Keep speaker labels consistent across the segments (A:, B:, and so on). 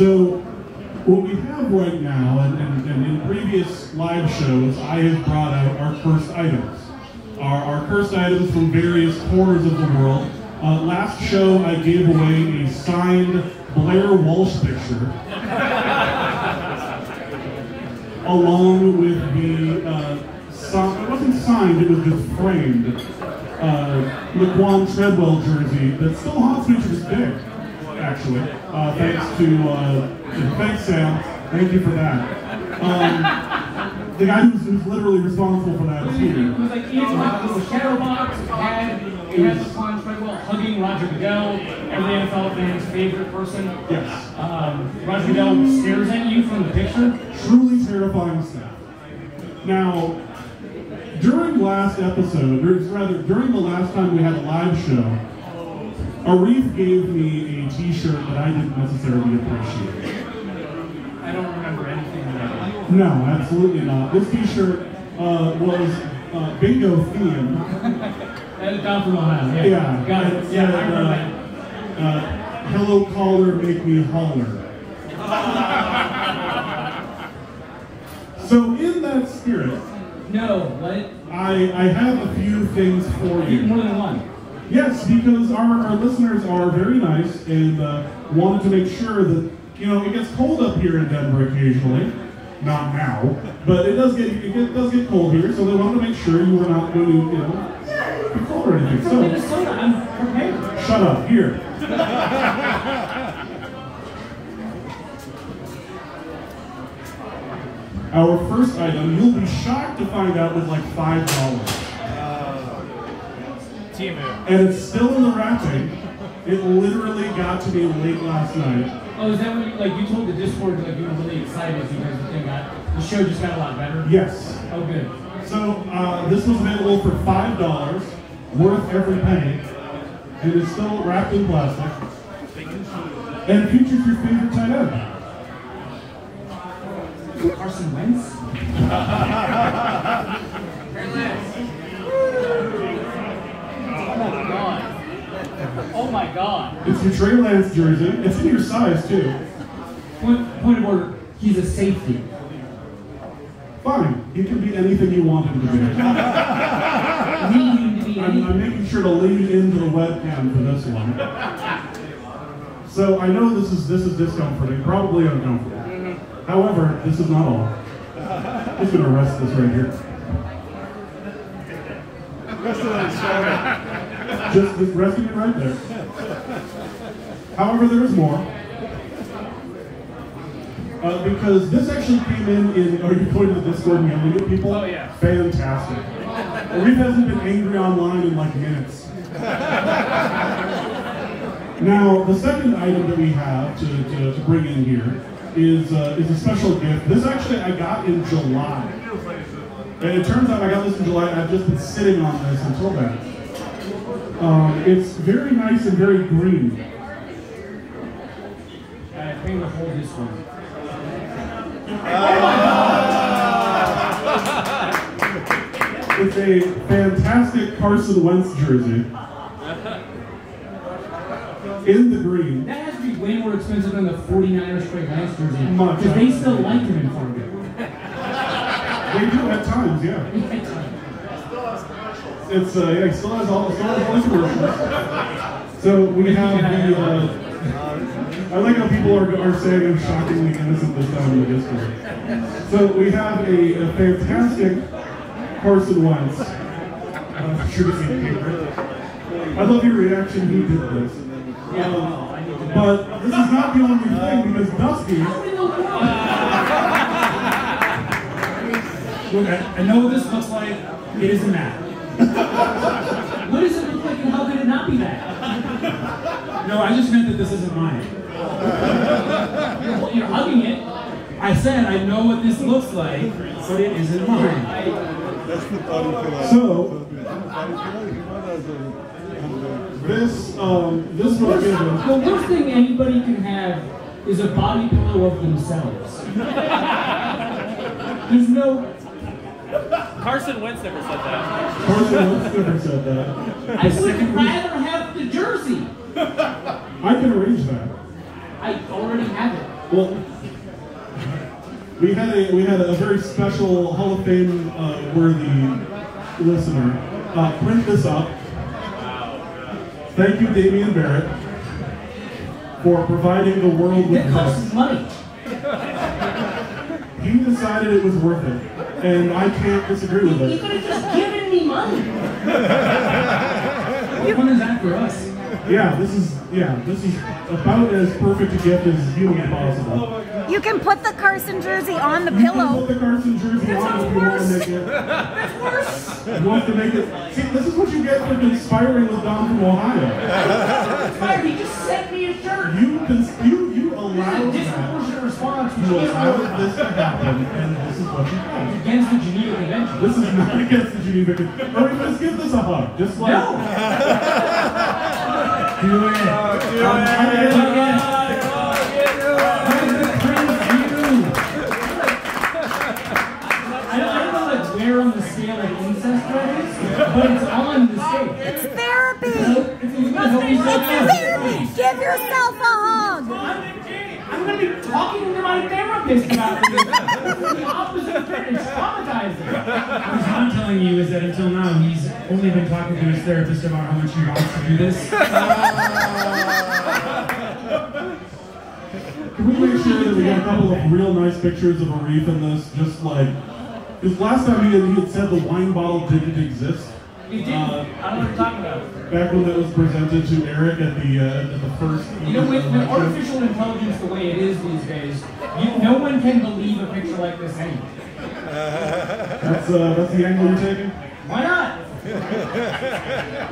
A: So, what we have right now, and, and, and in previous live shows, I have brought out our cursed items. Our, our cursed items from various corners of the world. Uh, last show, I gave away a signed Blair Walsh picture. along with the, uh, it wasn't signed, it was just framed, uh, Laquon Treadwell jersey that still haunts me to this day, actually. Uh, thanks to, uh, thanks Sam, thank you for that. Um, the guy who's, who's literally responsible for that is
B: It
A: here.
B: was like each box was a shadow box. It had it had Laquon Treadwell hugging Roger Goodell, every NFL fan's favorite person.
A: Yes.
B: Um, Roger Goodell stares at you from the picture.
A: truly terrifying stuff. Now, during last episode, or rather during the last time we had a live show, Arif gave me a T-shirt that I didn't necessarily appreciate.
B: I don't remember anything about
A: No, absolutely not. This T-shirt uh, was uh, bingo themed.
B: Don from Ohio. Yeah.
A: Yeah,
B: Got
A: it
B: it. Yeah, I
A: said,
B: remember
A: uh, uh, "Hello caller, make me holler." so in that spirit,
B: No, what?
A: I, I have a few things for
B: you. more than one.
A: Yes, because our, our listeners are very nice and uh, wanted to make sure that, you know, it gets cold up here in Denver occasionally. Not now, but it does get it get, does get cold here, so they wanted to make sure you were not going to, you know, be cold or anything.
B: From
A: So,
B: Minnesota, I'm prepared.
A: shut up, here. Our first item, you'll be shocked to find out, was like five dollars.
C: Temu.
A: And it's still in the wrapping. It literally got to me late last night.
B: Oh, is that what you, like you told the Discord like you were really excited because the thing got the show just got a lot better?
A: Yes.
B: Oh, good.
A: So uh, this was available for five dollars, worth every penny, and it's still wrapped in plastic. And it features your favorite tight end.
B: Carson Wentz. oh my god. Oh my god.
A: It's your Trey Lance jersey. It's in your size too.
B: Point, point of order. He's a safety.
A: Fine. He can be anything you want him to be.
B: We need to be
A: I'm. I'm making sure to lean into the webcam for this one. So I know this is this is discomforting, probably uncomfortable. Mm-hmm. However, this is not all. I'm just gonna rest this right here.
C: Rest of that shoulder.
A: Just, resting it right there. However, there is more. Uh, because this actually came in in, are you going to the Discord and yelling at people?
B: Oh, yeah.
A: Fantastic. Reef hasn't been angry online in like minutes. now, the second item that we have to, to, to bring in here is, uh, is a special gift. This actually I got in July. And it turns out I got this in July. I've just been sitting on this until then. Um, it's very nice and very green.
B: I think to hold this one.
A: It's a fantastic Carson Wentz jersey. In the green.
B: That has to be way more expensive than the 49ers Trey Lance jersey.
A: Much.
B: Because they still like him in Fargo.
A: They do at times, yeah. It's uh, it still has all, still has all the commercials. So we have the. Uh, I like how people are, are saying I'm shockingly innocent this time in the Discord. So we have a, a fantastic Carson Wentz uh, here. I love your reaction. He did this. Um, but this is not the only thing because Dusty.
D: I, know what this looks like. It isn't that.
B: What does it look like and how could it not be that?
D: No, I just meant that this isn't mine.
B: You're, you're hugging it.
D: I said I know what this looks like, but it isn't mine.
C: That's the thing.
A: So- This um, this given.
B: The worst thing anybody can have is a body pillow of themselves. There's no.
E: Carson Wentz never said that.
A: Carson Wentz never said that.
B: I would rather have the jersey.
A: I can arrange that.
B: I already have it.
A: Well, we had a we had a very special Hall of Fame uh, worthy listener uh, print this up. Thank you, Damian Barrett, for providing the world with
B: It costs
A: this.
B: money.
A: He decided it was worth it, and I can't disagree with it.
B: You
A: it.
B: could have just given me money.
D: What fun is that for us?
A: Yeah, this is yeah, this is about as perfect a gift as humanly possible.
F: You can put the Carson jersey on the
A: You can
F: pillow.
A: put the Carson jersey on if you want to make it.
B: That's worse.
A: You want to make it. See, this is what you get for conspiring with Don from Ohio.
B: Fire, he just sent me a shirt.
A: You cons- you you
B: This is
A: allowed that.
B: disproportionate response.
A: You
B: which is
A: this to happen, and this is what you got.
B: against the Geneva Convention.
A: This is not against the Geneva Convention. Or let's give this a hug, just like.
B: No.
D: Do it.
A: Oh, I-
B: I don't, I don't know like where on the scale of incest but it's on the scale.
F: It's therapy.
B: It's, it's gonna help me
F: It's therapy. Give yourself a hug.
B: I'm gonna be talking to my therapist about this. The opposite fair. Traumatizing.
D: What I'm telling you is that until now, he's only been talking to his therapist about how much he wants to do this.
A: Can we make sure that we get a couple of real nice pictures of Arif in this? Just like, because last time he had, he had said the wine bottle didn't exist.
B: Didn't. I don't know what you're talking about.
A: Back when that was presented to Eric at the uh, at the first.
B: You know, with, with artificial intelligence the way it is these days, you, no one can believe a picture like this anymore.
A: That's uh, that's the angle you're taking.
B: Why not?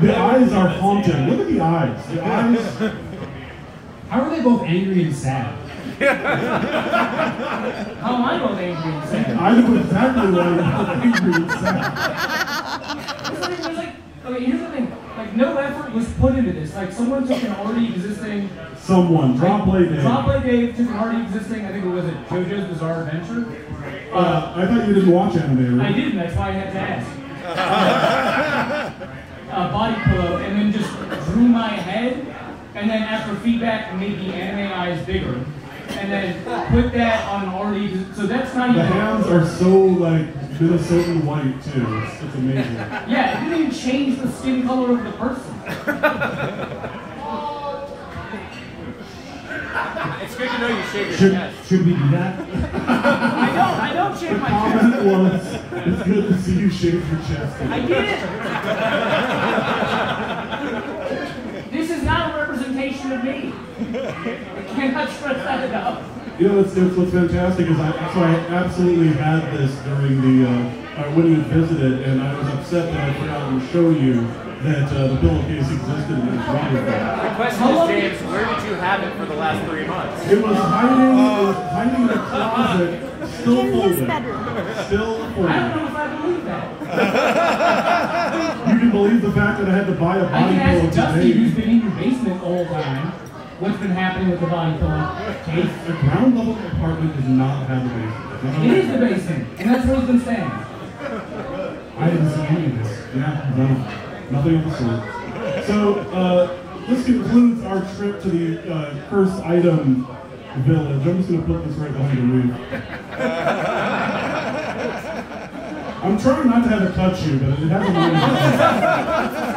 A: The eyes are haunting. Look at the eyes. The eyes.
D: How are they both angry and sad?
B: How am I both angry and sad?
A: I know exactly why you're angry and sad.
B: It's like, okay, here's the thing. Like, no effort was put into this. Like, someone took an already existing.
A: Someone drop play Dave.
B: Drop Like Dave took an already existing, I think it was a JoJo's Bizarre Adventure.
A: Uh, I thought you didn't watch anime.
B: I didn't, that's why I had to ask. a body pillow, and then just drew my head, and then after feedback, made the anime eyes bigger. And then put that on already. So that's not
A: The
B: even.
A: hands are so like Minnesotan white too. It's, it's amazing.
B: Yeah, it didn't even change the skin color of the person.
E: It's good to know you shave your
A: Should,
E: chest.
A: should we do that?
B: I don't, I don't shave
A: The
B: my chest.
A: comment was, it's good to see you shave your chest.
B: I did. this is not a representation of me. I cannot stress that enough.
A: You know, what's, what's, what's fantastic is I, so I absolutely had this during the, uh, uh, when you visited, and I was upset that I forgot to show you that uh, the pillowcase existed and it was wonderful.
E: The question is, James, where did you have it for the last three months?
A: It was hiding, it was hiding in a closet, still
F: In his
A: folded.
F: bedroom.
A: Still
B: I don't know if I believe that.
A: You can believe the fact that I had to buy a body
B: can ask
A: pillow
B: Dusty, who's
A: today.
B: been in your basement the time, what's been happening with the body pillow case.
A: A ground level apartment does not have a basement.
B: It is the basement, and that's where he's been staying.
A: I didn't see any of this. Yeah, no, nothing of the sort. So, uh, this concludes our trip to the uh, cursed item village. I'm just going to put this right behind the roof. I'm trying not to have it touch you, but it hasn't really.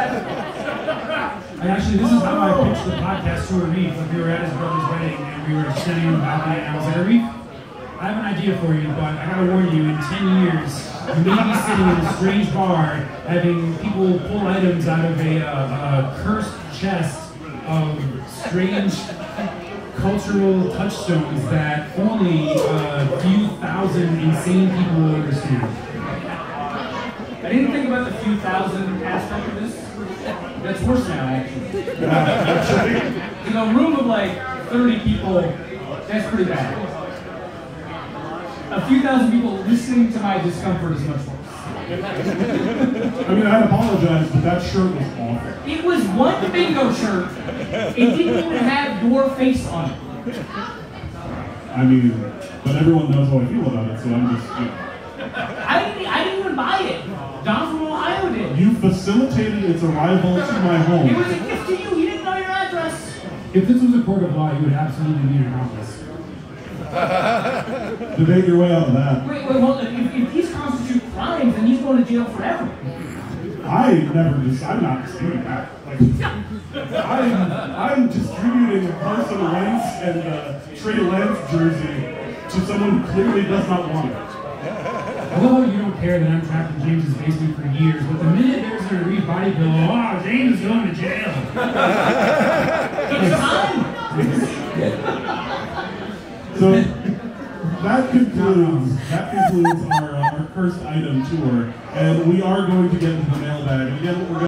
D: Actually, this is how I pitched the podcast to Arif. Like we were at his brother's wedding and we were sitting in the balcony and I was like, Arif, I have an idea for you, but I gotta warn you, in 10 years, you may be sitting in a strange bar having people pull items out of a, uh, a cursed chest of strange cultural touchstones that only a few thousand insane people will understand.
B: I didn't think about the few thousand aspect of this. That's worse now, actually. In a room of like 30 people, that's pretty bad. A few thousand people listening to my discomfort is much worse.
A: I mean, I apologize, but that shirt was awful.
B: It was one bingo shirt. It didn't even have your face on it.
A: I mean, but everyone knows how I feel about it, so I'm just. You know.
B: I didn't, I didn't even buy it. Don from Ohio did.
A: You facilitated its arrival to my home.
B: It
A: home.
B: was a gift to you. He didn't know your address.
D: If this was a court of law, you would absolutely be an accomplice.
A: Debate your way out of that.
B: Wait, wait, well, if, if these constitute crimes, then he's going to jail forever.
A: I never just, I'm not disputing that. Like, I'm, I'm distributing a Carson Wentz and uh, Trey Lance jersey to someone who clearly does not want it.
D: I love you care that I'm trapped in James's basement for years, but the minute there's a read body pillow, oh, James is going to jail.
A: So that concludes that concludes our, uh, our first item tour, and we are going to get into the mailbag. And again, what we're